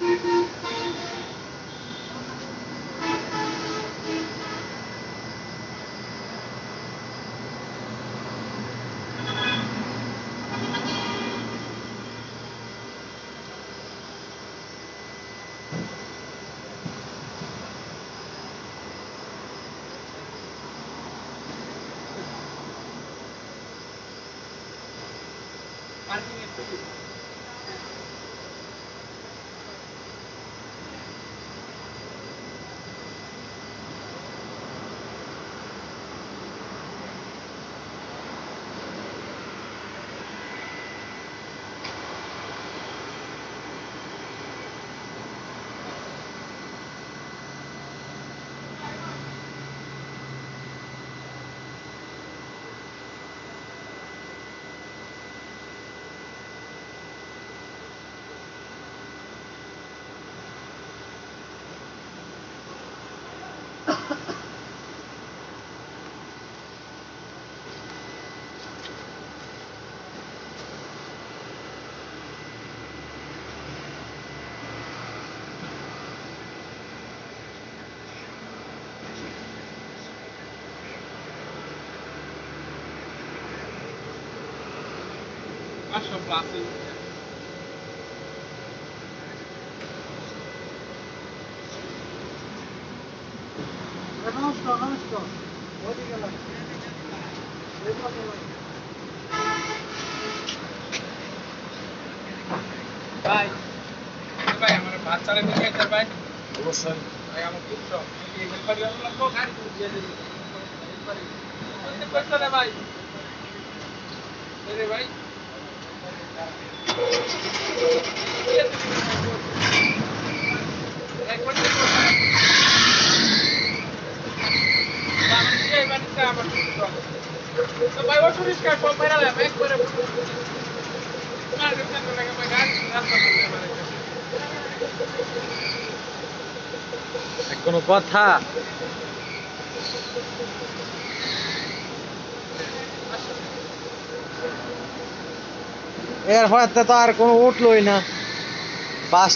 Gracias. Parking একটু দূর। পাঁচশো plus এই। নমস্কার নমস্কার ওদিকে লাগে ভাই ভাই আমার বাচ্চারা নিয়ে গেছে ভাই অবশ্যই ভাই আমার খুব শখ এই হেল্পার গেল লাগবো গাড়ি দিয়ে না ভাই রে ভাই একবার কথা। আমার যে কথা এরপরে তো আর কোনো উঠলোই না। বাস